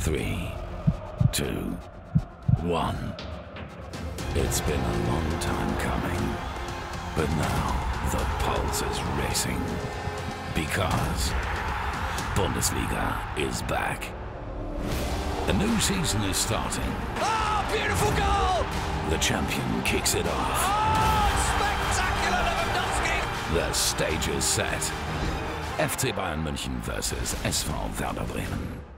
three, two, one. It's been a long time coming, but now the pulse is racing because Bundesliga is back. A new season is starting. Oh, beautiful goal! The champion kicks it off. Oh, spectacular Lewandowski! The stage is set. FC Bayern München versus SV Werder Bremen.